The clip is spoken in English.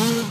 Mm-hmm.